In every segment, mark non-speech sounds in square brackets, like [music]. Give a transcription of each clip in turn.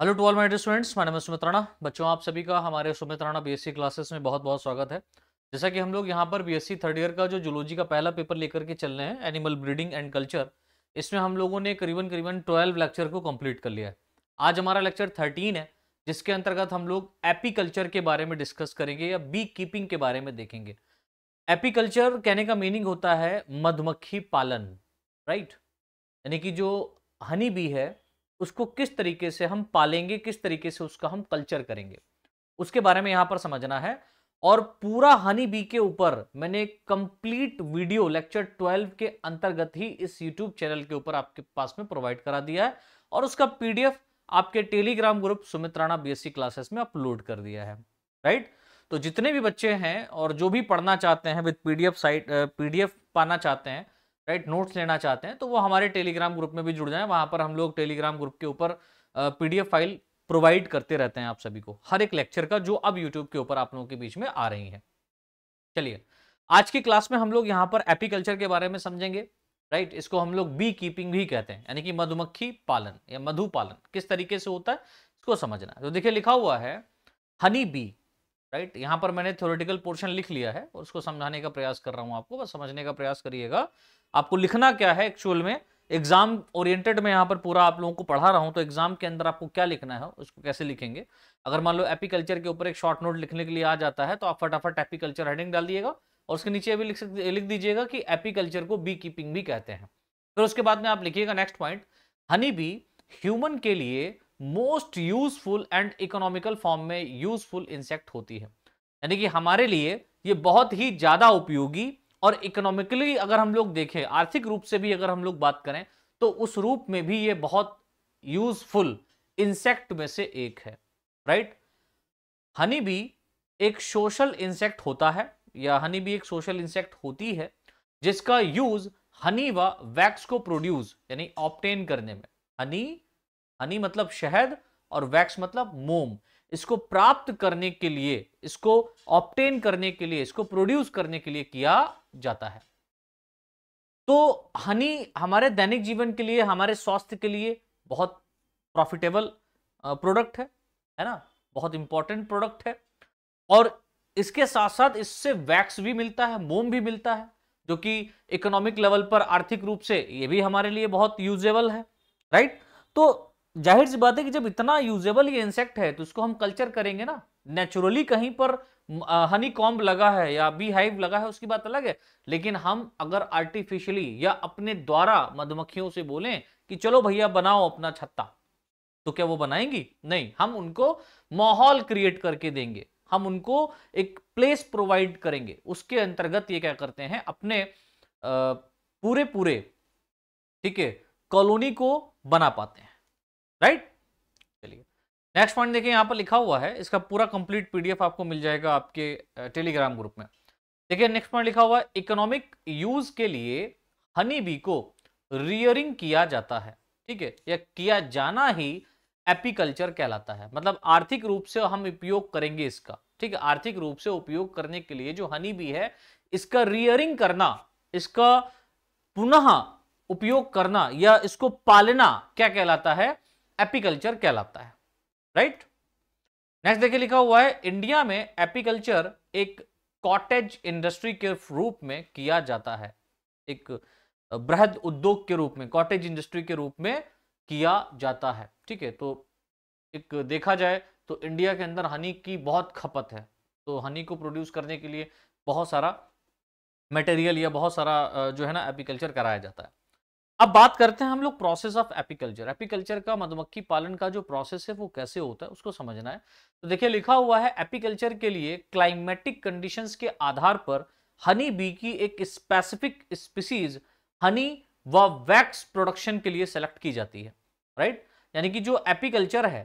Hello to all my dear students is Sumit Rana बच्चों, आप सभी का हमारे सुमित राणा बीएससी क्लासेस में बहुत बहुत स्वागत है। जैसा कि हम लोग यहाँ पर बीएससी थर्ड ईयर का जो जूलॉजी का पहला पेपर लेकर के चल रहे हैं एनिमल ब्रीडिंग एंड कल्चर इसमें हम लोगों ने करीबन करीबन ट्वेल्व लेक्चर को कंप्लीट कर लिया है। आज हमारा लेक्चर थर्टीन है, जिसके अंतर्गत हम लोग एपीकल्चर के बारे में डिस्कस करेंगे या बी कीपिंग के बारे में देखेंगे। एपीकल्चर कहने का मीनिंग होता है मधुमक्खी पालन राइट यानी कि जो हनी बी है उसको किस तरीके से हम पालेंगे, किस तरीके से उसका हम कल्चर करेंगे। उसके बारे में यहाँ पर समझना है। और पूरा हनी बी के ऊपर मैंने कंप्लीट वीडियो लेक्चर 12 के अंतर्गत ही इस यूट्यूब चैनल के ऊपर आपके पास में प्रोवाइड करा दिया है। और उसका पीडीएफ आपके Telegram group Sumit Rana BSc classes में अपलोड कर दिया है। राइट तो जितने भी बच्चे हैं और जो भी पढ़ना चाहते हैं विद पीडीएफ साइट पीडीएफ पाना चाहते हैं राइट, नोट्स लेना चाहते हैं तो वो हमारे टेलीग्राम ग्रुप में भी जुड़ जाएँ। वहाँ पर हम लोग टेलीग्राम ग्रुप के ऊपर पीडीएफ फ़ाइल प्रोवाइड करते रहते हैं आप सभी को, हर एक लेक्चर का, जो अब यूट्यूब के ऊपर आप लोगों के बीच में आ रही है। चलिए, आज की क्लास में हम लोग यहाँ पर एपीकल्चर के बारे में समझेंगे, राइट? इसको हम लोग बी कीपिंग भी कहते हैं, यानी कि मधुमक्खी पालन या मधु पालन किस तरीके से होता है, इसको समझना है। तो देखिए, लिखा हुआ है, हनी बी राइट? यहाँ पर मैंने थ्योरेटिकल पोर्शन लिख लिया है और उसको समझाने का प्रयास कर रहा हूँ आपको। बस समझने का प्रयास करिएगा। आपको लिखना क्या है एक्चुअल में? एग्ज़ाम ओरिएंटेड में यहाँ पर पूरा आप लोगों को पढ़ा रहा हूँ तो एग्ज़ाम के अंदर आपको क्या लिखना है, उसको कैसे लिखेंगे? अगर मान लो एपीकल्चर के ऊपर एक शॉर्ट नोट लिखने के लिए आ जाता है तो आप फटाफट एपीकल्चर हेडिंग डाल दिएगा और उसके नीचे भी लिख लिख दीजिएगा कि एपीकल्चर को बी कीपिंग भी कहते हैं। फिर उसके बाद में आप लिखिएगा next point honey bee human के लिए most useful and economical form में यूजफुल इंसेक्ट होती है। यानी कि हमारे लिए ये बहुत ही ज़्यादा उपयोगी और इकोनॉमिकली अगर हम लोग देखें, आर्थिक रूप से भी अगर हम लोग बात करें तो उस रूप में भी ये बहुत यूजफुल इंसेक्ट में से एक है, राइट? हनी बी एक सोशल इंसेक्ट होता है, या हनी बी एक सोशल इंसेक्ट होती है, जिसका यूज़ हनी व वैक्स को प्रोड्यूस, यानी ऑप्टेन करने में। हनी हनी मतलब शहद और वैक्स मतलब मोम। इसको प्राप्त करने के लिए, इसको ऑप्टेन करने के लिए, इसको प्रोड्यूस करने के लिए किया जाता है। तो हनी हमारे दैनिक जीवन के लिए, हमारे स्वास्थ्य के लिए बहुत प्रॉफिटेबल प्रोडक्ट है है ना? बहुत इंपॉर्टेंट प्रोडक्ट है। और इसके साथ साथ इससे वैक्स भी मिलता है, मोम भी मिलता है, जो कि इकोनॉमिक लेवल पर आर्थिक रूप से ये भी हमारे लिए बहुत यूजेबल है राइट तो ज़ाहिर सी बात है कि जब इतना यूजेबल ये इंसेक्ट है तो इसको हम कल्चर करेंगे ना नेचुरली कहीं पर हनी कॉम्ब लगा है या बी हाइव लगा है, उसकी बात अलग है। लेकिन हम अगर आर्टिफिशियली या अपने द्वारा मधुमक्खियों से बोलें कि चलो भैया बनाओ अपना छत्ता तो क्या वो बनाएँगी? नहीं, हम उनको माहौल क्रिएट करके देंगे। हम उनको एक प्लेस प्रोवाइड करेंगे। उसके अंतर्गत ये क्या करते हैं, अपने पूरे पूरे ठीक है कॉलोनी को बना पाते हैं। राइट चलिए। नेक्स्ट पॉइंट देखिए, यहाँ पर लिखा हुआ है, इसका पूरा कंप्लीट पीडीएफ आपको मिल जाएगा आपके टेलीग्राम ग्रुप में। देखिए नेक्स्ट पॉइंट लिखा हुआ है इकोनॉमिक यूज़ के लिए हनी बी को रियरिंग किया जाता है। ठीक है? या किया जाना ही एपीकल्चर कहलाता है। मतलब आर्थिक रूप से हम उपयोग करेंगे इसका। ठीक है? आर्थिक रूप से उपयोग करने के लिए जो हनी बी है, इसका रियरिंग करना, इसका पुनः उपयोग करना या इसको पालना क्या कहलाता है? एपीकल्चर कहलाता है राइट नेक्स्ट देखिए लिखा हुआ है इंडिया में एपीकल्चर एक कॉटेज इंडस्ट्री के रूप में किया जाता है। एक बृहद उद्योग के रूप में कॉटेज इंडस्ट्री के रूप में किया जाता है, ठीक है? तो एक देखा जाए तो इंडिया के अंदर हनी की बहुत खपत है। तो हनी को प्रोड्यूस करने के लिए बहुत सारा मटेरियल या बहुत सारा जो है ना, एपीकल्चर कराया जाता है। अब बात करते हैं हम लोग प्रोसेस ऑफ़ एपीकल्चर एपीकल्चर का मधुमक्खी पालन का जो प्रोसेस है वो कैसे होता है, उसको समझना है। तो देखिए, लिखा हुआ है एपीकल्चर के लिए क्लाइमेटिक कंडीशंस के आधार पर हनी बी की एक स्पेसिफिक स्पीसीज हनी व वैक्स प्रोडक्शन के लिए सेलेक्ट की जाती है राइट यानी कि जो एपीकल्चर है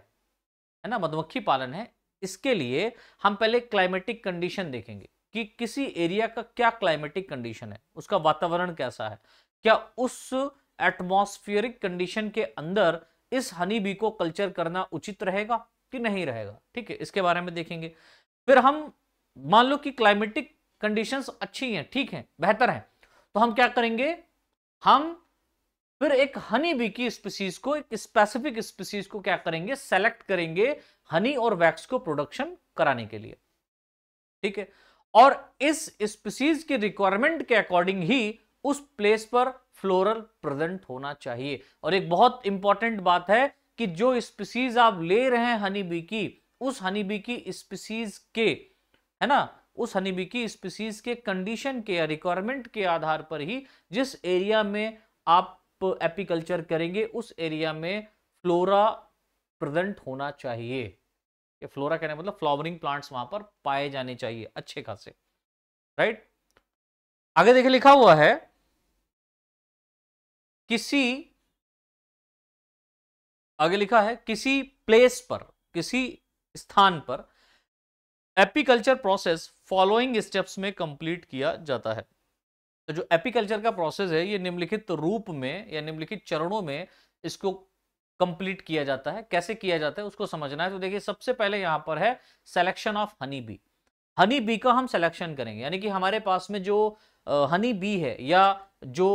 है ना, मधुमक्खी पालन है, इसके लिए हम पहले क्लाइमेटिक कंडीशन देखेंगे कि किसी एरिया का क्या क्लाइमेटिक कंडीशन है, उसका वातावरण कैसा है। क्या उस एटमॉस्फियरिक कंडीशन के अंदर इस हनी बी को कल्चर करना उचित रहेगा कि नहीं रहेगा? ठीक है, इसके बारे में देखेंगे। फिर हम, मान लो कि क्लाइमेटिक कंडीशंस अच्छी हैं, ठीक हैं, बेहतर हैं तो हम क्या करेंगे? हम फिर एक हनी बी की स्पीसीज को, एक स्पेसिफिक स्पीसीज को क्या करेंगे? सेलेक्ट करेंगे हनी और वैक्स को प्रोडक्शन कराने के लिए। ठीक है? और इस स्पीसीज की रिक्वायरमेंट के अकॉर्डिंग ही उस प्लेस पर फ्लोरल प्रेजेंट होना चाहिए। और एक बहुत इंपॉर्टेंट बात है कि जो स्पीसीज आप ले रहे हैं हनी बी की, उस हनी बी की स्पीसीज के, है ना? उस हनी बी की स्पीसीज के कंडीशन के या रिक्वायरमेंट के आधार पर ही जिस एरिया में आप एपीकल्चर करेंगे, उस एरिया में फ्लोरा प्रेजेंट होना चाहिए। ये फ्लोरा कहने मतलब फ्लावरिंग प्लांट्स वहाँ पर पाए जाने चाहिए, अच्छे खासे। राइट आगे देखिए लिखा हुआ है किसी, आगे लिखा है, किसी प्लेस पर, किसी स्थान पर एपीकल्चर प्रोसेस फॉलोइंग स्टेप्स में कंप्लीट किया जाता है। तो जो एपीकल्चर का प्रोसेस है, ये निम्नलिखित रूप में या निम्नलिखित चरणों में इसको कंप्लीट किया जाता है। कैसे किया जाता है, उसको समझना है। तो देखिए, सबसे पहले यहाँ पर है selection of honey bee honey bee का हम सिलेक्शन करेंगे। यानी कि हमारे पास में जो हनी बी है या जो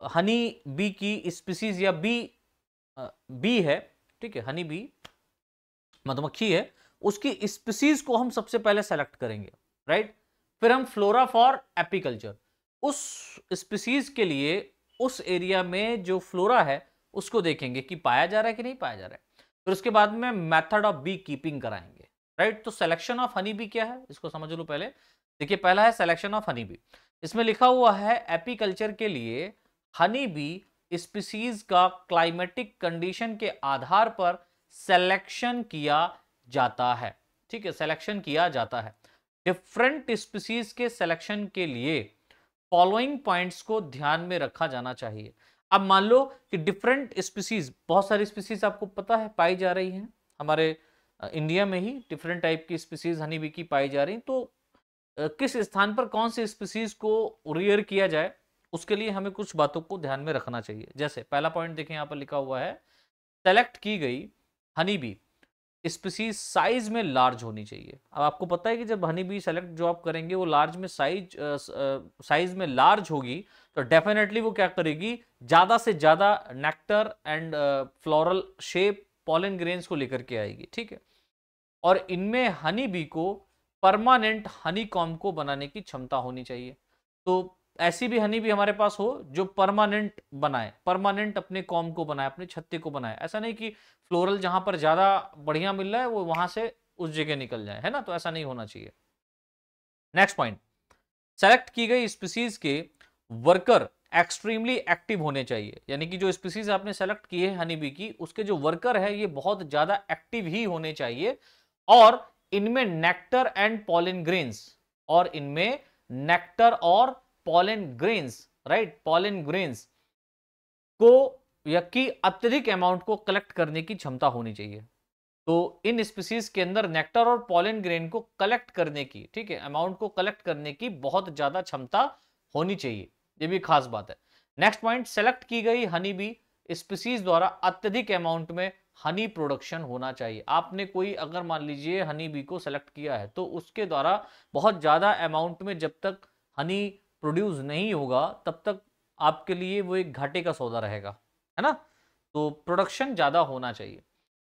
हनी बी की स्पीसीज या बी बी है, ठीक है, हनी बी, मधुमक्खी है, उसकी स्पीसीज को हम सबसे पहले सेलेक्ट करेंगे राइट फिर हम फ्लोरा फॉर एपीकल्चर उस स्पीसीज के लिए, उस एरिया में जो फ्लोरा है, उसको देखेंगे कि पाया जा रहा है कि नहीं पाया जा रहा है। फिर उसके बाद में मेथड ऑफ़ बी कीपिंग कराएँगे राइट तो सिलेक्शन ऑफ़ हनी बी क्या है? इसको समझ लो पहले। देखिए, पहला है सिलेक्शन ऑफ़ हनी बी इसमें लिखा हुआ है एपीकल्चर के लिए हनी बी स्पीसीज का क्लाइमेटिक कंडीशन के आधार पर सेलेक्शन किया जाता है। ठीक है सेलेक्शन किया जाता है। डिफरेंट स्पीसीज के सिलेक्शन के लिए फॉलोइंग पॉइंट्स को ध्यान में रखा जाना चाहिए। अब मान लो कि डिफरेंट स्पीसीज बहुत सारी स्पीसीज आपको पता है, पाई जा रही हैं। हमारे इंडिया में ही डिफरेंट टाइप की स्पीसीज हनी बी की पाई जा रही तो किस स्थान पर कौन सी स्पीसीज को रियर किया जाए? उसके लिए हमें कुछ बातों को ध्यान में रखना चाहिए। जैसे, पहला पॉइंट देखें, यहाँ पर लिखा हुआ है सेलेक्ट की गई हनी बी स्पीसीज साइज़ में लार्ज होनी चाहिए। अब आपको पता है कि जब हनी बी सेलेक्ट जो आप करेंगे, वो लार्ज में साइज़ साइज़ में लार्ज होगी तो डेफिनेटली वो क्या करेगी? ज़्यादा से ज़्यादा nectar and floral shape pollen grains को लेकर के आएगी, ठीक है? और इनमें हनी बी को परमानेंट हनी कॉम को बनाने की क्षमता होनी चाहिए। तो ऐसी भी हनी भी हमारे पास हो जो परमानेंट बनाए परमानेंट अपने कॉम को बनाए, अपने छत्ते को बनाए। ऐसा नहीं कि फ्लोरल जहाँ पर ज़्यादा बढ़िया मिल रहा है, वो वहाँ से उस जगह निकल जाए, है ना? तो ऐसा नहीं होना चाहिए। नेक्स्ट पॉइंट सेलेक्ट की गई स्पीसीज के वर्कर एक्सट्रीमली एक्टिव होने चाहिए। यानी कि जो स्पीसीज आपने सेलेक्ट किए है हनी बी की, उसके जो वर्कर है, ये बहुत ज़्यादा एक्टिव ही होने चाहिए। और इनमें नेक्टर एंड पॉलिन ग्रेन्स और इनमें नेक्टर और pollen grains right pollen grains को या अत्यधिक अमाउंट को कलेक्ट करने की क्षमता होनी चाहिए। तो इन स्पीसीज के अंदर नेक्टर और पॉलन ग्रेन को कलेक्ट करने की, ठीक है अमाउंट को कलेक्ट करने की बहुत ज़्यादा क्षमता होनी चाहिए। ये भी खास बात है। नेक्स्ट पॉइंट सेलेक्ट की गई हनी बी स्पीसीज द्वारा अत्यधिक अमाउंट में हनी प्रोडक्शन होना चाहिए। आपने कोई अगर मान लीजिए हनी बी को सेलेक्ट किया है तो उसके द्वारा बहुत ज़्यादा अमाउंट में जब तक हनी प्रोड्यूस नहीं होगा, तब तक आपके लिए वो एक घाटे का सौदा रहेगा, है ना? तो प्रोडक्शन ज़्यादा होना चाहिए।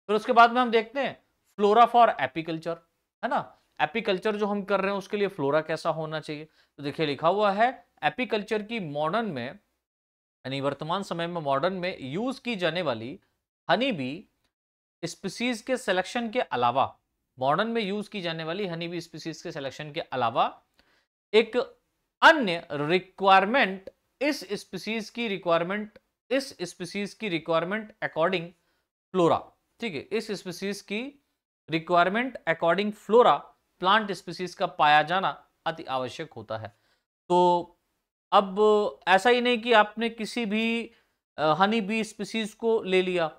फिर उसके बाद में हम देखते हैं, फ्लोरा फॉर एपीकल्चर, है ना? एपीकल्चर जो हम कर रहे हैं, उसके लिए फ्लोरा कैसा होना चाहिए? तो देखिए, लिखा हुआ है, एपीकल्चर की मॉडर्न में, यानी वर्तमान समय में मॉडर्न में यूज़ की जाने वाली हनी बी स्पीसीज के सिलेक्शन के अलावा, मॉडर्न में यूज़ की जाने वाली हनी बी स्पीसीज के सिलेक्शन के अलावा, एक अन्य रिक्वायरमेंट इस स्पीसीज की रिक्वायरमेंट इस स्पीसीज की रिक्वायरमेंट अकॉर्डिंग फ्लोरा ठीक है? इस स्पीसीज की requirement according flora plant species का पाया जाना अति आवश्यक होता है। तो अब ऐसा ही नहीं कि आपने किसी भी हनी बी स्पीसीज को ले लिया,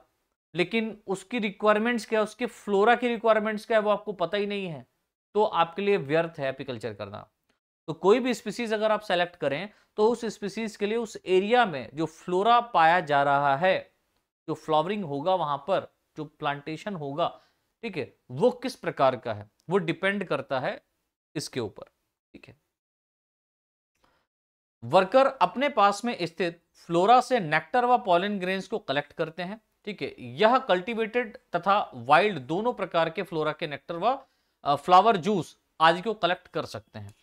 लेकिन उसकी रिक्वायरमेंट्स क्या है उसके फ्लोरा की रिक्वायरमेंट्स क्या है वो आपको पता ही नहीं है। तो आपके लिए व्यर्थ है एपिकल्चर करना। तो कोई भी स्पीसीज अगर आप सेलेक्ट करें तो उस स्पीसीज के लिए उस एरिया में जो फ्लोरा पाया जा रहा है, जो फ्लावरिंग होगा वहाँ पर, जो प्लांटेशन होगा, ठीक है, वो किस प्रकार का है? वो डिपेंड करता है इसके ऊपर, ठीक है। वर्कर अपने पास में स्थित फ्लोरा से नेक्टर व पॉलिन ग्रेन्स को कलेक्ट करते हैं, ठीक है। यह कल्टीवेटेड तथा वाइल्ड दोनों प्रकार के फ्लोरा के नेक्टर व फ्लावर जूस आदि को कलेक्ट कर सकते हैं।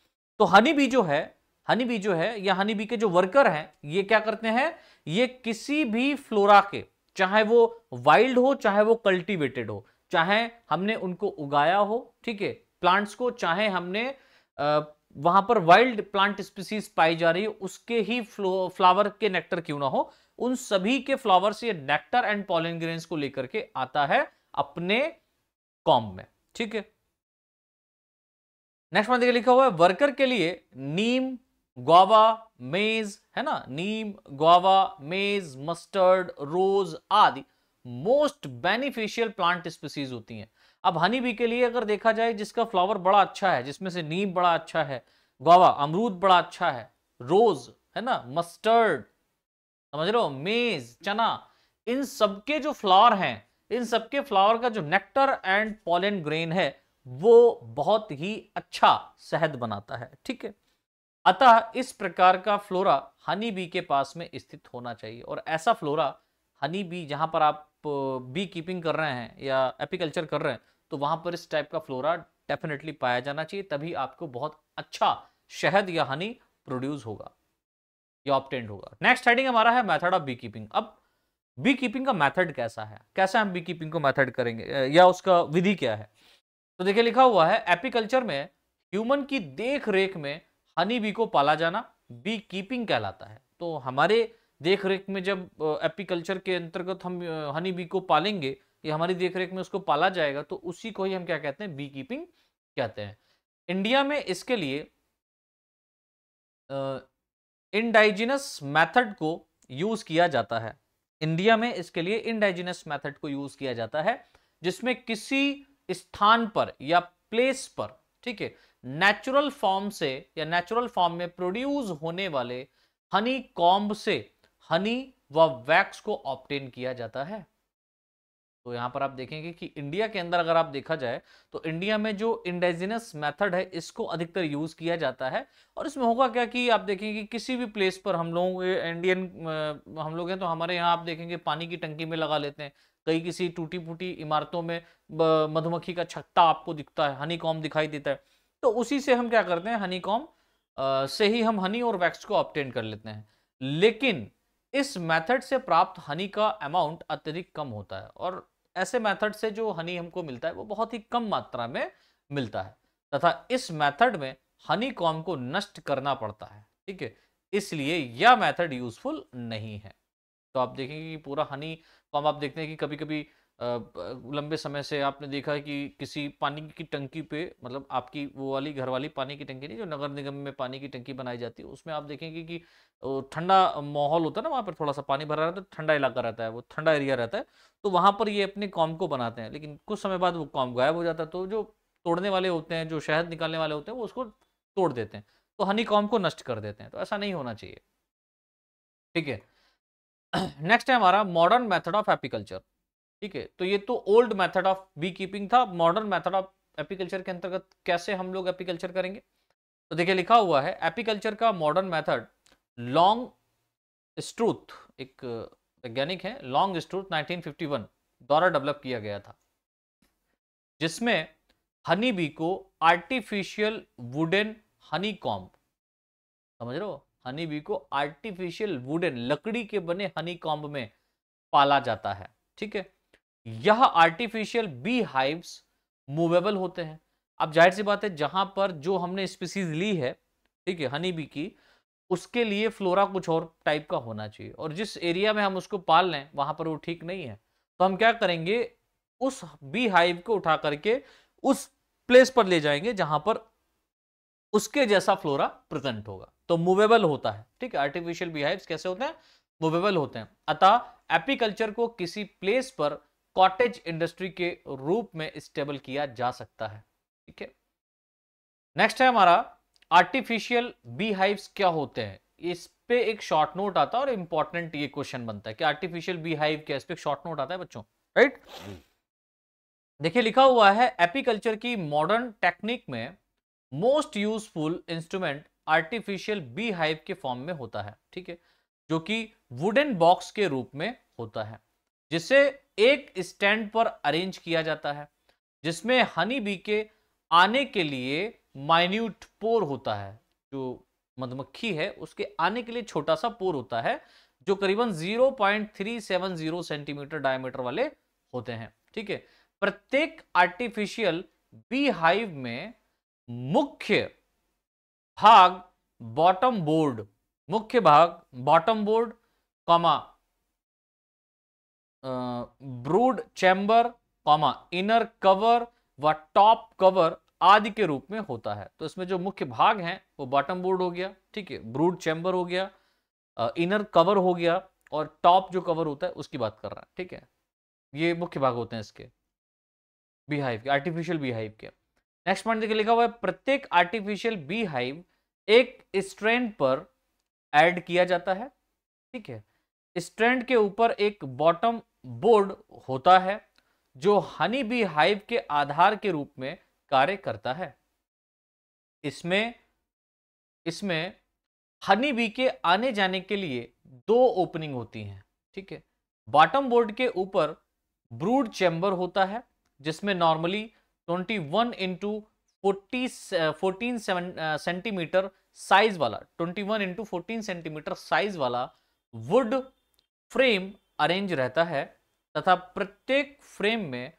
तो हनी बी जो है हनी बी जो है या हनी बी के जो वर्कर हैं ये क्या करते हैं? ये किसी भी फ्लोरा के चाहे वो वाइल्ड हो चाहे वो कल्टीवेटेड हो चाहे हमने उनको उगाया हो ठीक है प्लांट्स को चाहे हमने आ, वहाँ पर वाइल्ड प्लांट स्पीसीज पाई जा रही है उसके ही फ्लावर के नेक्टर क्यों ना हो? उन सभी के फ्लावर से नेक्टर एंड पॉलिन को लेकर के आता है अपने कॉम में ठीक है? नेक्स्ट वन देखिए लिखा हुआ है वर्कर के लिए नीम ग्वावा मेज है ना? नीम ग्वावा मेज मस्टर्ड रोज आदि मोस्ट बेनिफिशियल प्लांट स्पीसीज होती हैं। अब हनी बी के लिए अगर देखा जाए, जिसका फ्लावर बड़ा अच्छा है, जिसमें से नीम बड़ा अच्छा है ग्वावा अमरूद बड़ा अच्छा है रोज है ना? मस्टर्ड समझ लो मेज चना, इन सबके जो फ्लावर हैं, इन सबके फ्लावर का जो नेक्टर एंड पॉलन ग्रेन है वो बहुत ही अच्छा शहद बनाता है, ठीक है? अतः इस प्रकार का फ्लोरा हनी बी के पास में स्थित होना चाहिए। और ऐसा फ्लोरा हनी बी जहाँ पर आप बी कीपिंग कर रहे हैं या एपिकल्चर कर रहे हैं तो वहाँ पर इस टाइप का फ्लोरा डेफिनेटली पाया जाना चाहिए, तभी आपको बहुत अच्छा शहद या हनी प्रोड्यूस होगा या ऑप्टेंड होगा। नेक्स्ट हेडिंग हमारा है मैथड ऑफ़ बी कीपिंग। अब बी कीपिंग का मैथड कैसा है? कैसे हम बी कीपिंग को मैथड करेंगे? या उसका विधि क्या है? तो देखिए, लिखा हुआ है, एपिकल्चर में ह्यूमन की देख रेख में हनी बी को पाला जाना, बी कीपिंग कहलाता है। तो हमारे देख रेख में जब एपिकल्चर के अंतर्गत हम हनी बी को पालेंगे, या हमारी देख रेख में उसको पाला जाएगा तो उसी को ही हम क्या कहते हैं? बी कीपिंग कहते हैं। इंडिया में इसके लिए इंडाइजिनस मेथड को यूज़ किया जाता है। इंडिया में इसके लिए इंडाइजिनस मेथड को यूज़ किया जाता है, जिसमें किसी स्थान पर या प्लेस पर, ठीक है नेचुरल फॉर्म से या नेचुरल फॉर्म में प्रोड्यूस होने वाले हनी कॉम्ब से हनी व वैक्स को ऑप्टेन किया जाता है। तो यहाँ पर आप देखेंगे कि इंडिया के अंदर अगर आप देखा जाए तो इंडिया में जो इंडेजिनस मेथड है, इसको अधिकतर यूज़ किया जाता है। और इसमें होगा क्या कि आप देखेंगे कि किसी भी प्लेस पर हम लोग इंडियन हम लोग हैं तो हमारे यहाँ आप देखेंगे, पानी की टंकी में लगा लेते हैं। कई किसी टूटी फूटी इमारतों में मधुमक्खी का छत्ता आपको दिखता है हनी कॉम दिखाई देता है। तो उसी से हम क्या करते हैं हनी कॉम से ही हम हनी और वैक्स को ऑप्टेन कर लेते हैं। लेकिन इस मेथड से प्राप्त हनी का अमाउंट अत्यधिक कम होता है और ऐसे मेथड से जो हनी हमको मिलता है, वो बहुत ही कम मात्रा में मिलता है। तथा इस मेथड में हनी कॉम को नष्ट करना पड़ता है, ठीक है? इसलिए यह मेथड यूजफुल नहीं है। तो आप देखेंगे कि पूरा हनी कॉम आप देखते हैं कि कभी कभी लंबे समय से आपने देखा है कि किसी पानी की टंकी पे मतलब आपकी वो वाली, घर वाली पानी की टंकी नहीं, जो नगर निगम में पानी की टंकी बनाई जाती है, उसमें आप देखेंगे कि ठंडा माहौल होता है ना वहाँ पर, थोड़ा सा पानी भरा रहता है, ठंडा इलाका रहता है, वो ठंडा एरिया रहता है तो वहाँ पर ये अपने कॉम को बनाते हैं, लेकिन कुछ समय बाद वो कॉम गायब हो जाता है तो जो तोड़ने वाले होते हैं, जो शहद निकालने वाले होते हैं, वो उसको तोड़ देते हैं तो हनी कॉम को नष्ट कर देते हैं तो ऐसा नहीं होना चाहिए। ठीक है? [clears throat] नेक्स्ट है हमारा मॉडर्न मेथड ऑफ़ एपिकल्चर ठीक है? तो ये तो old method of bee keeping था। मॉडर्न मेथड ऑफ़ एपीकल्चर के अंतर्गत कैसे हम लोग एपीकल्चर करेंगे? तो देखिए, लिखा हुआ है एपीकल्चर का मॉडर्न मेथड लॉन्ग स्ट्रूथ एक वैज्ञानिक है लॉन्ग स्ट्रूथ 1951 द्वारा डेवलप किया गया था। जिसमें हनी बी को आर्टिफिशियल वुडन हनी कॉम्ब समझ रहे हो? हनी बी को आर्टिफिशियल वुडन लकड़ी के बने हनी कॉम्ब में पाला जाता है, ठीक है? यह आर्टिफिशियल बी हाइव्स मूवेबल होते हैं। अब ज़ाहिर सी बात है, जहाँ पर जो हमने स्पीसीज ली है, ठीक है हनी बी की, उसके लिए फ्लोरा कुछ और टाइप का होना चाहिए। और जिस एरिया में हम उसको पाल लें, वहाँ पर वो ठीक नहीं है। तो हम क्या करेंगे, उस बी हाइव को उठा करके उस प्लेस पर ले जाएँगे, जहाँ पर उसके जैसा फ्लोरा प्रेजेंट होगा। तो मूवेबल होता है। ठीक है? आर्टिफिशियल बी हाइव्स कैसे होते हैं? मूवेबल होते हैं। अतः एपीकल्चर को किसी प्लेस पर कॉटेज इंडस्ट्री के रूप में स्टेबल किया जा सकता है। ठीक है? नेक्स्ट है हमारा आर्टिफिशियल बी क्या होते हैं? इस पे एक शॉर्ट नोट आता है और इंपॉर्टेंट ये क्वेश्चन बनता है कि आर्टिफिशियल बी हाइव क्या इस पे शॉर्ट नोट आता है बच्चों। राइट देखिए, लिखा हुआ है एपीकल्चर की मॉडर्न टेक्निक में most useful instrument artificial bee hive के फॉर्म में होता है, ठीक है? जो कि वुडन बॉक्स के रूप में होता है, जिसे एक स्टैंड पर अरेंज किया जाता है, जिसमें हनी बी के आने के लिए माइन्यूट पोर होता है, जो मधुमक्खी है, उसके आने के लिए छोटा सा पोर होता है, जो करीबन 0.370 सेंटीमीटर डायमीटर वाले होते हैं, ठीक है? प्रत्येक आर्टिफिशियल बी हाइव में मुख्य भाग बॉटम बोर्ड मुख्य भाग bottom board comma brood chamber comma inner cover व टॉप कवर आदि के रूप में होता है। तो इसमें जो मुख्य भाग हैं, वो बॉटम बोर्ड हो गया, ठीक है? ब्रूड चैम्बर हो गया इनर कवर हो गया और टॉप जो कवर होता है, उसकी बात कर रहा है, ठीक है? ये मुख्य भाग होते हैं इसके बीहाइव के आर्टिफिशियल बीहाइव के। नेक्स्ट पॉइंट देखिए लिखा हुआ है, प्रत्येक आर्टिफिशियल बी हाइव एक स्ट्रैंड पर ऐड किया जाता है, ठीक है? स्ट्रैंड के ऊपर एक बॉटम बोर्ड होता है, जो हनी बी हाइव के आधार के रूप में कार्य करता है। इसमें इसमें हनी बी के आने जाने के लिए दो ओपनिंग होती हैं, ठीक है? बॉटम बोर्ड के ऊपर ब्रूड चैम्बर होता है, जिसमें normally 21 one into fourteen centimetre size वाला 21 one into fourteen centimetre size वाला वुड फ्रेम अरेंज रहता है, तथा प्रत्येक फ्रेम में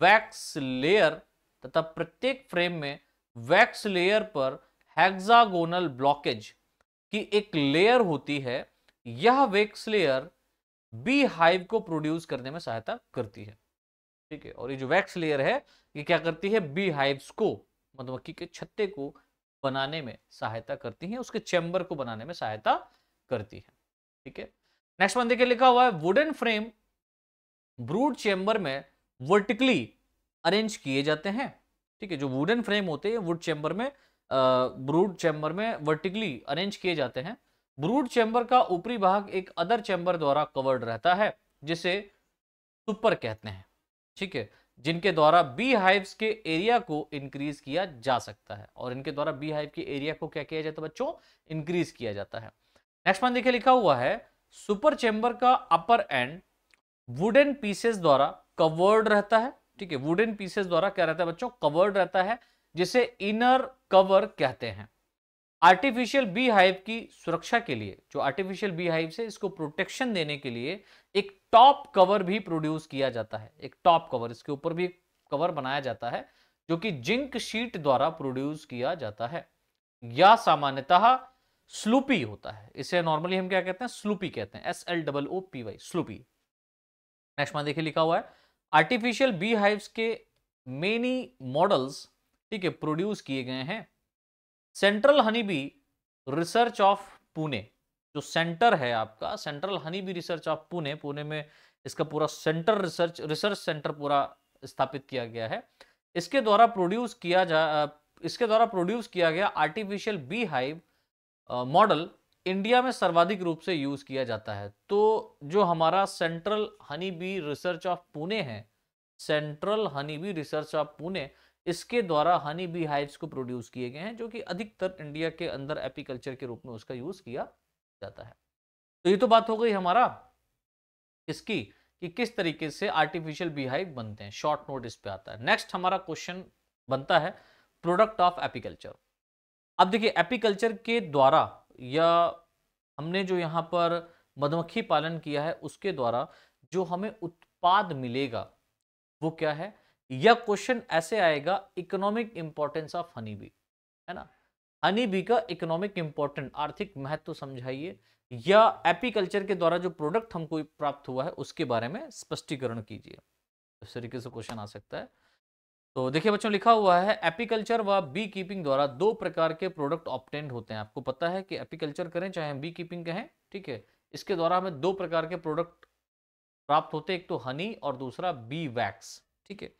वैक्स लेयर तथा प्रत्येक फ्रेम में वैक्स लेयर पर हेक्सागोनल ब्लॉकेज की एक लेयर होती है, यह वैक्स लेयर बी हाइव को प्रोड्यूस करने में सहायता करती है। ठीक है? और ये जो वैक्स लेयर है, ये क्या करती है? बी हाइव्स को मधुमक्खी के छत्ते को बनाने में सहायता करती है, उसके चैम्बर को बनाने में सहायता करती है। ठीक है? नेक्स्ट वन देखिए लिखा हुआ है वुडन फ्रेम ब्रूड चैम्बर में वर्टिकली अरेंज किए जाते हैं। ठीक है? जो वुडन फ्रेम होते हैं वुड चैम्बर में ब्रूड चैम्बर में वर्टिकली अरेंज किए जाते हैं। ब्रूड चैम्बर का ऊपरी भाग एक अदर चैम्बर द्वारा कवर्ड रहता है, जिसे सुपर कहते हैं। ठीक है, जिनके द्वारा बी हाइव्स के एरिया को इंक्रीज किया जा सकता है। और इनके द्वारा बी हाइव के एरिया को क्या किया जाता है बच्चों? इंक्रीज किया जाता है। नेक्स्ट वन देखिए लिखा हुआ है सुपर चेंबर का अपर एंड वुडन पीसेस द्वारा कवर्ड रहता है। ठीक है वुडन पीसेस द्वारा क्या रहता है बच्चों? कवर्ड रहता है, जिसे इनर कवर कहते हैं। आर्टिफिशियल बी हाइव की सुरक्षा के लिए, जो आर्टिफिशियल बी हाइव से इसको प्रोटेक्शन देने के लिए एक टॉप कवर भी प्रोड्यूस किया जाता है, एक टॉप कवर, इसके ऊपर भी कवर बनाया जाता है, जो कि जिंक शीट द्वारा प्रोड्यूस किया जाता है, या सामान्यतः स्लूपी होता है। इसे नॉर्मली हम क्या कहते हैं? स्लूपी कहते हैं S L double O P Y sloopy. Next में देखिए लिखा हुआ है, आर्टिफिशियल बी हाइव्स के मेनी मॉडल्स, ठीक है, प्रोड्यूस किए गए हैं central honey bee research of Pune, जो सेंटर है आपका, central honey bee research of Pune Pune में इसका पूरा सेंटर रिसर्च रिसर्च सेंटर पूरा स्थापित किया गया है। इसके द्वारा प्रोड्यूस किया जा, इसके द्वारा प्रोड्यूस किया गया artificial bee hive model India में सर्वाधिक रूप से यूज़ किया जाता है। तो जो हमारा central honey bee research of Pune है, central honey bee research of Pune इसके द्वारा हनी बी हाइव्स को प्रोड्यूस किए गए हैं, जो कि अधिकतर इंडिया के अंदर एपीकल्चर के रूप में उसका यूज़ किया जाता है। तो ये तो बात हो गई हमारा, इसकी, कि किस तरीके से आर्टिफिशियल बीहाइव बनते हैं। शॉर्ट नोट इस पे आता है। नेक्स्ट हमारा क्वेश्चन बनता है प्रोडक्ट ऑफ़ एपीकल्चर अब देखिए एपीकल्चर के द्वारा या हमने जो यहाँ पर मधुमक्खी पालन किया है, उसके द्वारा जो हमें उत्पाद मिलेगा, वो क्या है? यह क्वेश्चन ऐसे आएगा economic importance of honey bee है ना? हनी बी का इकोनॉमिक इंपॉर्टेंट आर्थिक महत्व समझाइए, या एपीकल्चर के द्वारा जो प्रोडक्ट हमको प्राप्त हुआ है, उसके बारे में स्पष्टीकरण कीजिए। इस तरीके से क्वेश्चन आ सकता है। तो देखिए बच्चों, लिखा हुआ है एपीकल्चर व बी कीपिंग द्वारा दो प्रकार के प्रोडक्ट ऑप्टेंड होते हैं। आपको पता है कि एपीकल्चर करें, चाहे हम बी कीपिंग कहें, ठीक है? इसके द्वारा हमें दो प्रकार के प्रोडक्ट प्राप्त होते हैं, एक तो हनी और दूसरा बी वैक्स ठीक है?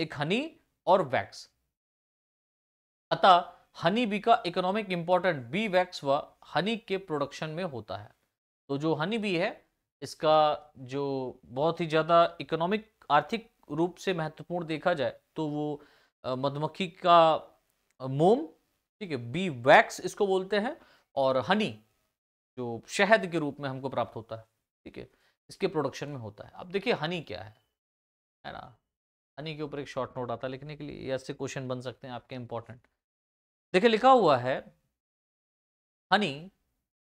एक हनी और वैक्स अतः हनी बी का इकोनॉमिक इंपॉर्टेंट बी वैक्स व हनी के प्रोडक्शन में होता है। तो जो हनी बी है, इसका जो बहुत ही ज़्यादा इकोनॉमिक आर्थिक रूप से महत्वपूर्ण देखा जाए तो वो मधुमक्खी का मोम, ठीक है बी वैक्स इसको बोलते हैं, और हनी जो शहद के रूप में हमको प्राप्त होता है, ठीक है, इसके प्रोडक्शन में होता है। अब देखिए हनी क्या है है ना? हनी के ऊपर एक शॉर्ट नोट आता है, लिखने के लिए ऐसे क्वेश्चन बन सकते हैं आपके इंपॉर्टेंट देखिए, लिखा हुआ है हनी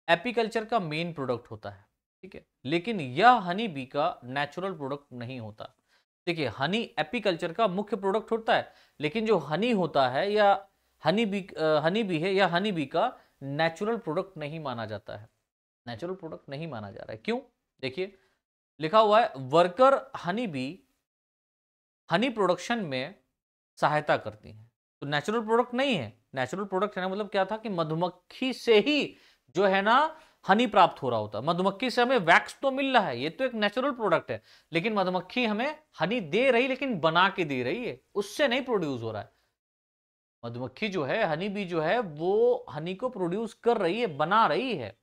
एपीकल्चर का मेन प्रोडक्ट होता है, ठीक है? लेकिन यह हनी बी का नेचुरल प्रोडक्ट नहीं होता। देखिए हनी एपीकल्चर का मुख्य प्रोडक्ट होता है, लेकिन जो हनी होता है, या हनी बी हनी बी है, या हनी बी का नेचुरल प्रोडक्ट नहीं माना जाता है। नेचुरल प्रोडक्ट नहीं माना जा रहा है। क्यों? देखिए, लिखा हुआ है worker honey bee honey production में सहायता करती हैं। तो नेचुरल प्रोडक्ट नहीं है। नेचुरल प्रोडक्ट है ना मतलब क्या था कि मधुमक्खी से ही जो है ना, हनी प्राप्त हो रहा होता है। मधुमक्खी से हमें वैक्स तो मिल रहा है, ये तो एक नेचुरल प्रोडक्ट है। लेकिन मधुमक्खी हमें हनी दे रही, लेकिन बना के दे रही है। उससे नहीं प्रोड्यूस हो रहा है। मधुमक्खी जो है, हनी बी जो है, वो हनी को प्रोड्यूस कर रही है, बना रही है।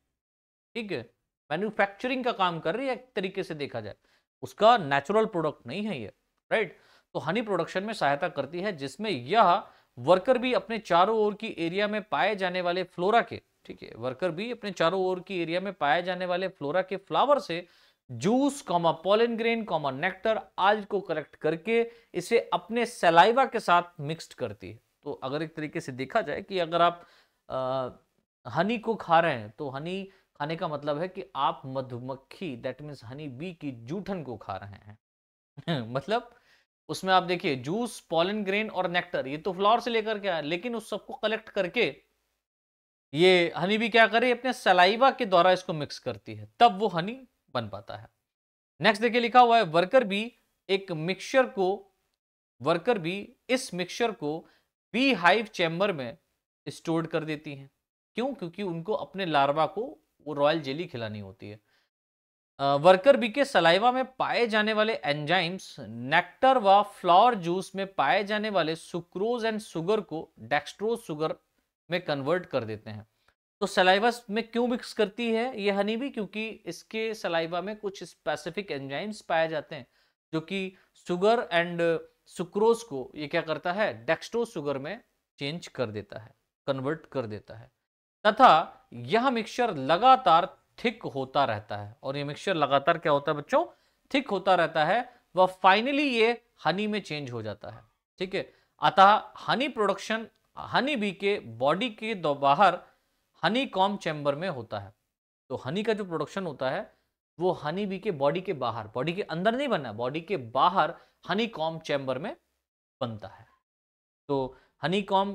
ठीक है? मैन्युफैक्चरिंग का काम कर रही है, एक तरीके से देखा जाए। उसका नेचुरल प्रोडक्ट नहीं है ये। राइट तो हनी प्रोडक्शन में सहायता करती है जिसमें यह वर्कर भी अपने चारों ओर की एरिया में पाए जाने वाले फ्लोरा के ठीक है वर्कर भी अपने चारों ओर की एरिया में पाए जाने वाले फ्लोरा के फ्लावर से juice comma pollen grain comma nectar आज को कलेक्ट करके इसे अपने सलाइवा के साथ मिक्सड करती है। तो अगर एक तरीके से देखा जाए कि अगर आप आ, हनी को खा रहे हैं तो हनी खाने का मतलब है कि आप मधुमक्खी दैट मीन्स हनी बी की जूठन को खा रहे हैं। [laughs] मतलब उसमें आप देखिए, जूस, पॉलन ग्रेन और नेक्टर, ये तो फ्लावर से लेकर के आया, लेकिन उस सबको कलेक्ट करके ये हनी भी क्या करे, अपने सलाइवा के द्वारा इसको मिक्स करती है, तब वो हनी बन पाता है। नेक्स्ट देखिए, लिखा हुआ है, वर्कर भी एक मिक्सचर को, वर्कर भी इस मिक्सचर को बी हाइव चैम्बर में स्टोर कर देती हैं। क्यों? क्योंकि उनको अपने लार्वा को वो रॉयल जेली खिलानी होती है। वर्कर बी के सलाइवा में पाए जाने वाले एंजाइम्स, नेक्टर व फ्लावर जूस में पाए जाने वाले सुक्रोज एंड शुगर को डेक्स्ट्रोज शुगर में कन्वर्ट कर देते हैं। तो सलाइवा में क्यों मिक्स करती है ये हनी भी? क्योंकि इसके सलाइवा में कुछ स्पेसिफिक एंजाइम्स पाए जाते हैं, जो कि शुगर एंड सुक्रोज को, ये क्या करता है? डेक्स्ट्रोज शुगर में चेंज कर देता है, कन्वर्ट कर देता है। तथा यह मिक्सचर लगातार थिक होता रहता है। और ये मिक्सचर लगातार क्या होता है बच्चों? थिक होता रहता है, वह फाइनली ये हनी में चेंज हो जाता है। ठीक है? अतः हनी प्रोडक्शन हनी बी के बॉडी के दो बाहर हनी कॉम चैम्बर में होता है। तो हनी का जो प्रोडक्शन होता है, वो हनी बी के बॉडी के बाहर बॉडी के अंदर नहीं बनना बॉडी के बाहर हनी कॉम चैम्बर में बनता है। तो हनी कॉम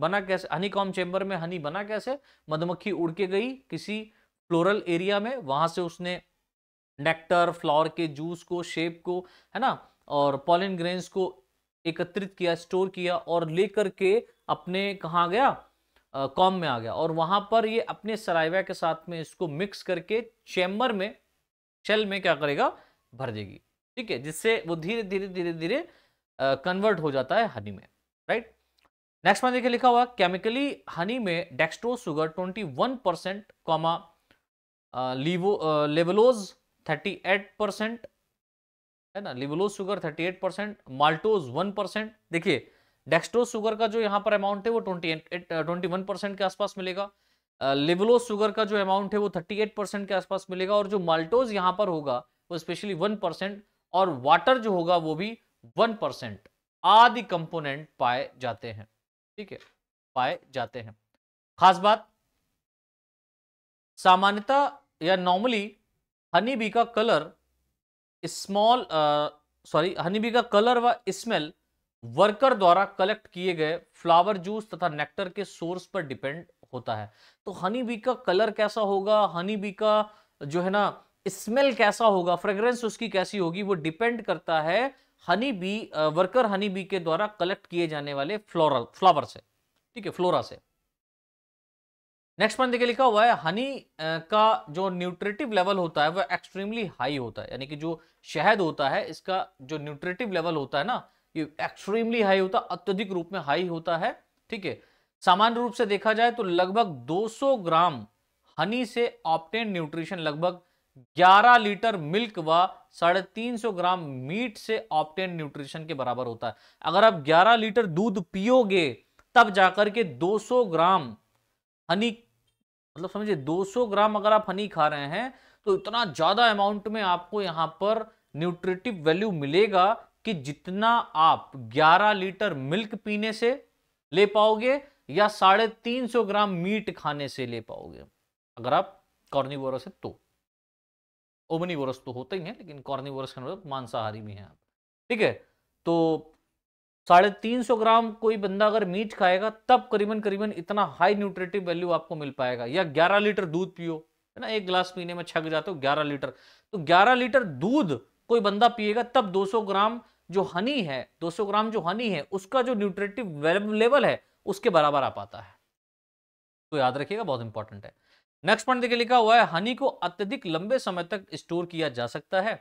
बना कैसे हनी कॉम चैम्बर में हनी बना कैसे? मधुमक्खी उड़ के गई, किसी फ्लोरल एरिया में, वहाँ से उसने नेक्टर फ्लावर के जूस को शेप को, है ना, और पॉलिन ग्रेन्स को एकत्रित किया स्टोर किया और लेकर के अपने कहाँ गया? कॉम में आ गया। और वहाँ पर ये अपने सराइवा के साथ में इसको मिक्स करके चैम्बर में शेल में क्या करेगा? भर देगी। ठीक है, जिससे वो धीरे धीरे धीरे धीरे कन्वर्ट हो जाता है हनी में राइट नेक्स्ट में देखिए लिखा हुआ केमिकली हनी में dextro sugar 21 percent comma levulose 38 percent, है ना? Levulose sugar 38 percent, maltose 1 percent. देखिए डेक्स्ट्रोज शुगर का जो यहाँ पर अमाउंट है वो 28 21 परसेंट के आसपास मिलेगा। लिवलोज शुगर का जो अमाउंट है वो 38 परसेंट के आसपास मिलेगा और जो माल्टोज यहाँ पर होगा वो स्पेशली 1 परसेंट और वाटर जो होगा वो भी 1 परसेंट। आदि कंपोनेंट पाए जाते हैं, ठीक है? पाए जाते हैं। खास बात सामान्यता या नॉर्मली हनी बी का colour small sorry honey bee का कलर व स्मेल वर्कर द्वारा कलेक्ट किए गए फ्लावर जूस तथा नेक्टर के सोर्स पर डिपेंड होता है। तो हनी बी का कलर कैसा होगा? हनी बी का जो है ना स्मेल कैसा होगा? फ्रेग्रेंस उसकी कैसी होगी? वो डिपेंड करता है honey bee worker honey bee के द्वारा कलेक्ट किए जाने वाले फ्लोरल फ्लावर से। ठीक है फ्लोरा से। नेक्स्ट पॉइंट देखिए लिखा हुआ है हनी का जो न्यूट्रिटिव लेवल होता है वह एक्सट्रीमली हाई होता है। यानी कि जो शहद होता है, इसका जो न्यूट्रिटिव लेवल होता है ना, ये एक्सट्रीमली हाई होता है अत्यधिक रूप में हाई होता है, ठीक है? सामान्य रूप से देखा जाए तो लगभग 200 ग्राम हनी से ऑप्टेन न्यूट्रिशन लगभग 11 लीटर मिल्क व साढ़े तीन ग्राम मीट से ऑप्टेन न्यूट्रिशन के बराबर होता है। अगर आप 11 लीटर दूध पियोगे, तब जाकर के 200 ग्राम हनी मतलब समझिए 200 ग्राम अगर आप हनी खा रहे हैं तो इतना ज़्यादा अमाउंट में आपको यहाँ पर न्यूट्रिटिव वैल्यू मिलेगा कि जितना आप 11 लीटर मिल्क पीने से ले पाओगे या साढ़े तीन सौ ग्राम मीट खाने से ले पाओगे। अगर आप कॉर्निवोरस है तो। ओमनीवोरस तो होता ही है, लेकिन कॉर्निवोरस का मतलब मांसाहारी भी है आप। ठीक है तो साढ़े तीन सौ ग्राम कोई बंदा अगर मीट खाएगा, तब करीबन करीबन इतना हाई न्यूट्रिटिव वैल्यू आपको मिल पाएगा। या 11 लीटर दूध पियो, है ना? एक गिलास पीने में छक जाते हो 11 लीटर। तो 11 लीटर दूध कोई बंदा पिएगा, तब 200 ग्राम जो हनी है 200 ग्राम जो हनी है, उसका जो न्यूट्रिटिव लेवल है, उसके बराबर आ पाता है। तो याद रखिएगा, बहुत इंपॉर्टेंट है। नेक्स्ट पॉइंट देखिए लिखा हुआ है हनी को अत्यधिक लंबे समय तक स्टोर किया जा सकता है,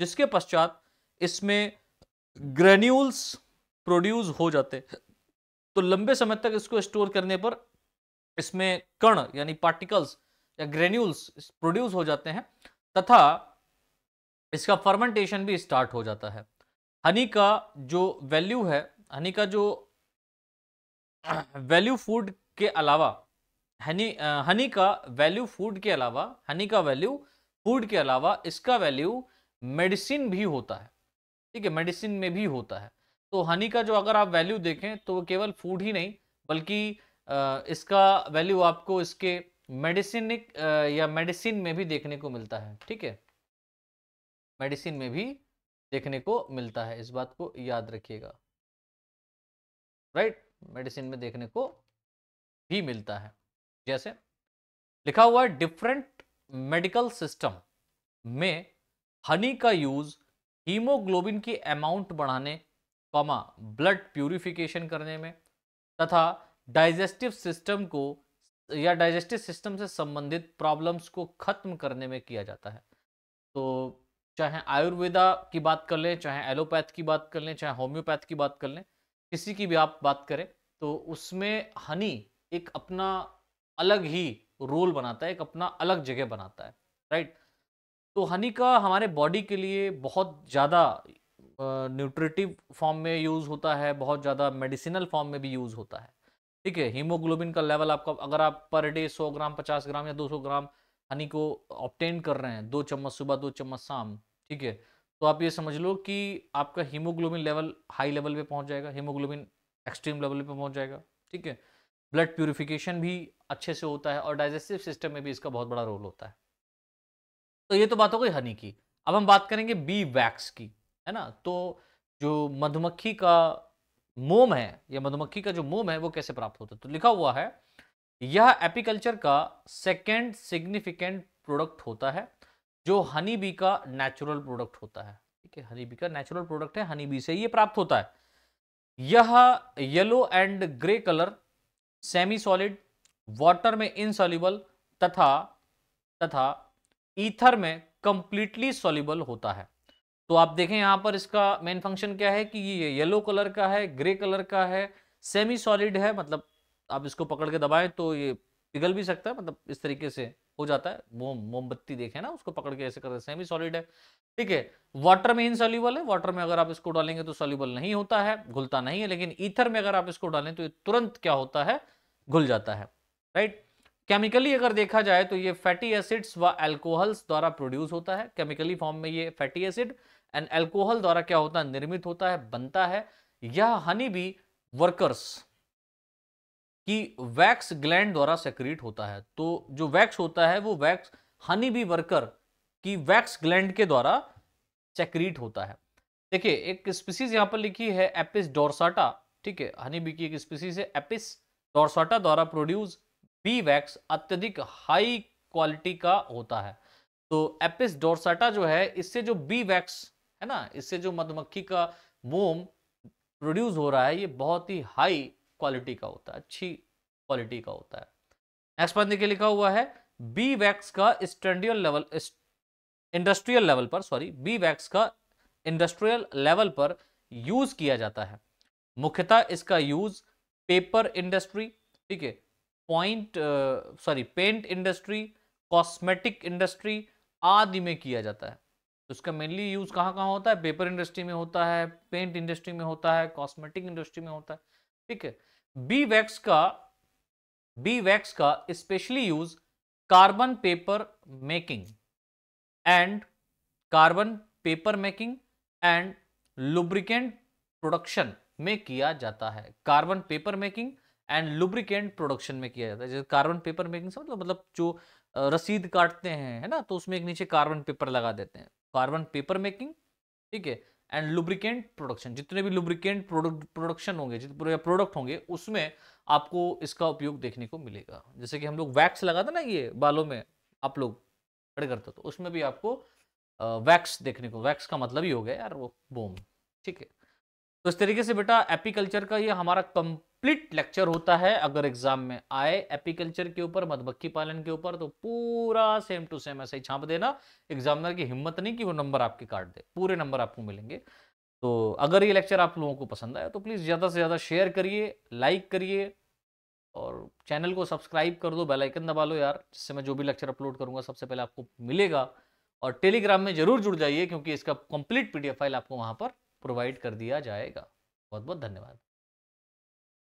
जिसके पश्चात इसमें ग्रेन्यूल्स प्रोड्यूस हो जाते तो लंबे समय तक इसको स्टोर करने पर इसमें कण, यानी पार्टिकल्स या ग्रेन्यूल्स प्रोड्यूस हो जाते हैं, तथा इसका फर्मेंटेशन भी स्टार्ट हो जाता है। हनी का जो वैल्यू है हनी का जो वैल्यू फ़ूड के अलावा हनी हनी का वैल्यू फ़ूड के अलावा हनी का वैल्यू फ़ूड के अलावा, इसका वैल्यू मेडिसिन भी होता है। ठीक है मेडिसिन में भी होता है। तो हनी का जो अगर आप वैल्यू देखें तो वो केवल फ़ूड ही नहीं, बल्कि इसका वैल्यू आपको इसके मेडिसिनिक या मेडिसिन में भी देखने को मिलता है, ठीक है? मेडिसिन में भी देखने को मिलता है, इस बात को याद रखिएगा। राइट मेडिसिन में देखने को भी मिलता है। जैसे, लिखा हुआ है डिफरेंट मेडिकल सिस्टम में हनी का यूज़ हीमोग्लोबिन की अमाउंट बढ़ाने कॉमा ब्लड प्यूरिफिकेशन करने में, तथा डाइजेस्टिव सिस्टम को, या डाइजेस्टिव सिस्टम से संबंधित प्रॉब्लम्स को खत्म करने में किया जाता है। तो चाहे आयुर्वेदा की बात कर लें, चाहे एलोपैथ की बात कर लें, चाहे होम्योपैथ की बात कर लें, किसी की भी आप बात करें तो उसमें हनी एक अपना अलग ही रोल बनाता है, एक अपना अलग जगह बनाता है राइट तो हनी का हमारे बॉडी के लिए बहुत ज़्यादा न्यूट्रिटिव फॉर्म में यूज़ होता है, बहुत ज़्यादा मेडिसिनल फॉर्म में भी यूज़ होता है। ठीक है, हीमोग्लोबिन का लेवल आपका, अगर आप पर डे 100 ग्राम 50 ग्राम या 200 ग्राम हनी को ऑप्टेन कर रहे हैं, दो चम्मच सुबह, दो चम्मच शाम, ठीक है तो आप ये समझ लो कि आपका हीमोग्लोबिन लेवल हाई लेवल पे पहुँच जाएगा, हीमोग्लोबिन एक्सट्रीम लेवल पे पहुँच जाएगा, ठीक है, ब्लड प्यूरिफिकेशन भी अच्छे से होता है और डाइजेस्टिव सिस्टम में भी इसका बहुत बड़ा रोल होता है। तो ये तो बात हो गई हनी की, अब हम बात करेंगे बी वैक्स की। है ना? तो जो मधुमक्खी का मोम है, या मधुमक्खी का जो मोम है, वो कैसे प्राप्त होता है? तो लिखा हुआ है, यह एपिकल्चर का सेकेंड सिग्निफिकेंट प्रोडक्ट होता है, जो हनी बी का नेचुरल प्रोडक्ट होता है। ठीक है हनी बी का नेचुरल प्रोडक्ट है हनी बी से ये प्राप्त होता है। यह yellow and grey colour semi solid water में इनसॉल्युबल तथा तथा ईथर में कंप्लीटली सॉल्युबल होता है। तो आप देखें यहाँ पर इसका मेन फ़ंक्शन क्या है कि ये येलो कलर का है ग्रे कलर का है सेमी सॉलिड है मतलब आप इसको पकड़ के दबाएँ तो ये पिघल भी सकता है मतलब इस तरीके से हो जाता है। मोम, मोमबत्ती देखें ना, उसको पकड़ के ऐसे करते सेमी सॉलिड है। ठीक है वाटर में इनसॉल्यूबल है वाटर में अगर आप इसको डालेंगे तो सॉल्यूबल नहीं होता है, घुलता नहीं है, लेकिन ईथर में अगर आप इसको डालें तो ये तुरंत क्या होता है, घुल जाता है। राइट केमिकली अगर देखा जाए तो ये फैटी एसिड्स व एल्कोहल्स द्वारा प्रोड्यूस होता है। केमिकली फॉर्म में ये फैटी एसिड एंड एल्कोहल द्वारा क्या होता है? निर्मित होता है, बनता है। यह हनी बी वर्कर्स की वैक्स ग्लैंड द्वारा सेक्रेट होता है। तो जो वैक्स होता है, वो वैक्स हनी बी वर्कर की वैक्स ग्लैंड के द्वारा सेक्रीट होता है। देखिए, एक स्पीसीज यहाँ पर लिखी है एपिस डोरसाटा ठीक है? हनी बी की एक स्पीसीज है एपिस डोरसाटा द्वारा प्रोड्यूस बी वैक्स अत्यधिक हाई क्वालिटी का होता है। तो एपिस डोरसाटा जो है, इससे जो बी वैक्स है ना? इससे जो मधुमक्खी का मोम प्रोड्यूस हो रहा है, ये बहुत ही हाई क्वालिटी का होता है, अच्छी क्वालिटी का होता है। नेक्स्ट पॉइंट देखिए लिखा हुआ है बी वैक्स का स्टैंडियल लेवल इंडस्ट्रियल लेवल पर सॉरी बी वैक्स का इंडस्ट्रियल लेवल पर यूज़ किया जाता है। मुख्यतः इसका यूज़ पेपर इंडस्ट्री ठीक है? Point sorry paint industry cosmetic industry आदि में किया जाता है। तो इसका मेनली यूज़ कहाँ कहाँ होता है? पेपर इंडस्ट्री में होता है पेंट इंडस्ट्री में होता है कॉस्मेटिक इंडस्ट्री में होता है। ठीक है? बी वैक्स का बी वैक्स का specially use carbon paper making and carbon paper making and lubricant production में किया जाता है। Carbon paper making and lubricant production में किया जाता है। जैसे कार्बन पेपर मेकिंग से मतलब मतलब जो रसीद काटते हैं, है ना? तो उसमें एक नीचे कार्बन पेपर लगा देते हैं। कार्बन पेपर मेकिंग, ठीक है, एंड लुब्रिकेंट प्रोडक्शन जितने भी लुब्रिकेंट प्रोडक्शन होंगे जितने प्रोडक्ट होंगे, उसमें आपको इसका उपयोग देखने को मिलेगा। जैसे कि हम लोग वैक्स लगाते ना ये बालों में, आप लोग खड़े करते तो उसमें भी आपको वैक्स देखने को वैक्स का मतलब ही हो गया यार वो बोम ठीक है। तो इस तरीके से बेटा एपीकल्चर का ये हमारा कंप्लीट लेक्चर होता है अगर एग्ज़ाम में आए एपीकल्चर के ऊपर, मधुमक्खी पालन के ऊपर तो पूरा सेम टू सेम ऐसे ही छाप देना। एग्जामिनर की हिम्मत नहीं कि वो नंबर आपके काट दे, पूरे नंबर आपको मिलेंगे। तो अगर ये लेक्चर आप लोगों को पसंद आया तो प्लीज़ ज़्यादा से ज़्यादा शेयर करिए लाइक करिए और चैनल को सब्सक्राइब कर दो बेल आइकन दबा लो यार, जिससे मैं जो भी लेक्चर अपलोड करूँगा, सबसे पहले आपको मिलेगा। और टेलीग्राम में ज़रूर जुड़ जाइए, क्योंकि इसका कंप्लीट पीडीएफ फ़ाइल आपको वहाँ पर प्रोवाइड कर दिया जाएगा। बहुत बहुत धन्यवाद।